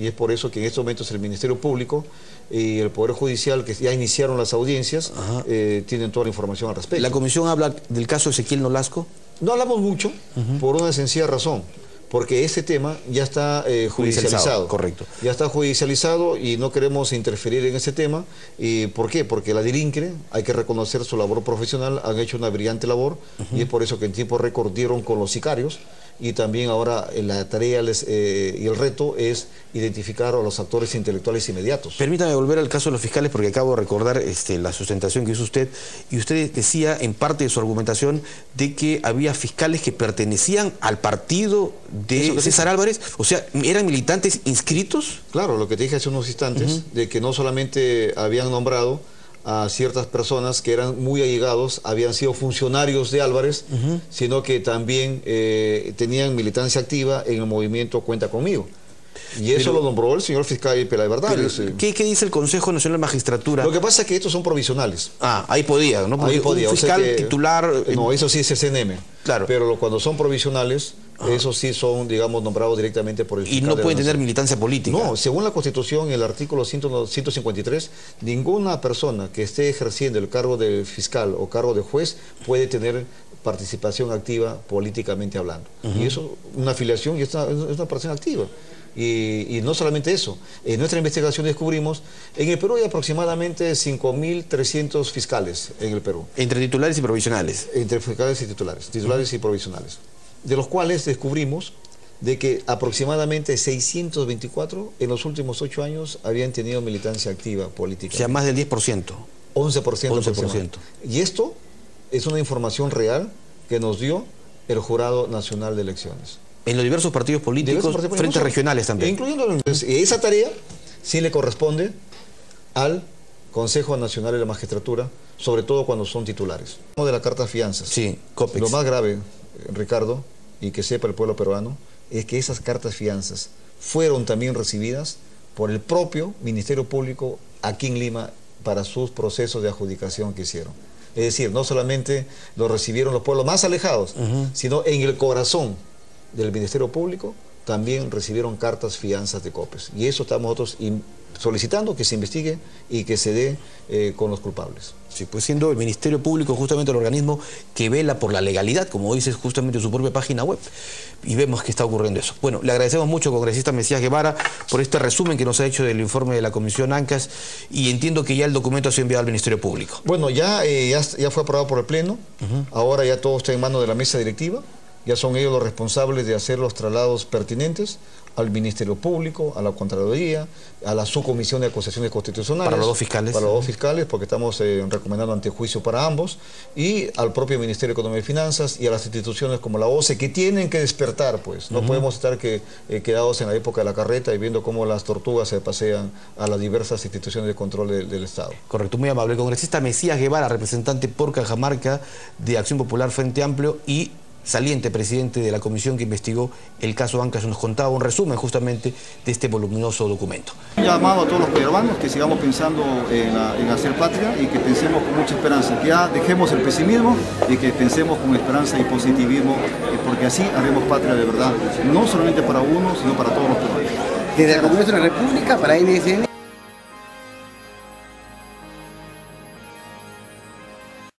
y es por eso que en estos momentos el Ministerio Público y el Poder Judicial, que ya iniciaron las audiencias, eh, tienen toda la información al respecto. ¿La comisión habla del caso Ezequiel Nolasco? No hablamos mucho, por una sencilla razón porque ese tema ya está eh, judicializado. Correcto. Ya está judicializado y no queremos interferir en ese tema. ¿Y ¿Por qué? Porque la DIRINCRE, hay que reconocer su labor profesional, han hecho una brillante labor y es por eso que en tiempo récord dieron con los sicarios y también ahora eh, la tarea eh, y el reto es identificar a los actores intelectuales inmediatos. Permítame volver al caso de los fiscales porque acabo de recordar este, la sustentación que hizo usted y usted decía en parte de su argumentación de que había fiscales que pertenecían al partido de César Álvarez, o sea, ¿eran militantes inscritos? Claro, lo que te dije hace unos instantes, de que no solamente habían nombrado a ciertas personas que eran muy allegados, habían sido funcionarios de Álvarez, sino que también eh, tenían militancia activa en el movimiento Cuenta Conmigo. Y eso lo nombró el señor fiscal Pela de Verdad. ¿qué, dice el Consejo Nacional de Magistratura? Lo que pasa es que estos son provisionales. Ah, ahí podía, ¿no? ahí podía. Un fiscal titular... No, eso sí es CNM. Claro. Pero cuando son provisionales, esos sí son, digamos, nombrados directamente por el. Y no pueden tener militancia política. No, según la Constitución, el artículo 153, ninguna persona que esté ejerciendo el cargo de fiscal o cargo de juez puede tener participación activa políticamente hablando. Y eso, una afiliación, y es una persona activa. Y, no solamente eso, en nuestra investigación descubrimos, en el Perú hay aproximadamente 5.300 fiscales en el Perú. ¿Entre titulares y provisionales? Entre fiscales y titulares, titulares y provisionales. De los cuales descubrimos de que aproximadamente 624 en los últimos ocho años habían tenido militancia activa política. O sea, más del 10%. 11%. 11%. Y esto es una información real que nos dio el Jurado Nacional de Elecciones en los diversos partidos políticos, frentes regionales también. Incluyendo esa tarea sí le corresponde al Consejo Nacional de la Magistratura, sobre todo cuando son titulares. De la carta fianzas. Sí, Lo más grave, Ricardo, y que sepa el pueblo peruano, es que esas cartas fianzas fueron también recibidas por el propio Ministerio Público aquí en Lima para sus procesos de adjudicación que hicieron. Es decir, no solamente lo recibieron los pueblos más alejados, sino en el corazón del Ministerio Público también recibieron cartas fianzas de COPES. Y eso estamos nosotros solicitando que se investigue y que se dé eh, con los culpables. Sí, pues siendo el Ministerio Público justamente el organismo que vela por la legalidad, como dice justamente en su propia página web, y vemos que está ocurriendo eso. Bueno, le agradecemos mucho, congresista Mesías Guevara, por este resumen que nos ha hecho del informe de la Comisión ANCAS, y entiendo que ya el documento ha sido enviado al Ministerio Público. Bueno, ya, eh, ya, fue aprobado por el Pleno, ahora ya todo está en manos de la mesa directiva, ya son ellos los responsables de hacer los traslados pertinentes al Ministerio Público, a la Contraloría, a la Subcomisión de Acusaciones Constitucionales. Para los dos fiscales. Para los dos fiscales, porque estamos eh, recomendando antejuicio para ambos, y al propio Ministerio de Economía y Finanzas y a las instituciones como la OCE, que tienen que despertar, pues. No podemos estar que, eh, quedados en la época de la carreta y viendo cómo las tortugas se pasean a las diversas instituciones de control del Estado. Correcto, muy amable. El congresista Mesías Guevara, representante por Cajamarca de Acción Popular Frente Amplio y saliente presidente de la comisión que investigó el caso Ancas, nos contaba un resumen justamente de este voluminoso documento. Un llamado a todos los peruanos que sigamos pensando en, hacer patria y que pensemos con mucha esperanza, que ya dejemos el pesimismo y que pensemos con esperanza y positivismo, eh, porque así haremos patria de verdad, no solamente para uno, sino para todos los peruanos. Desde el Congreso de la República, para NSN.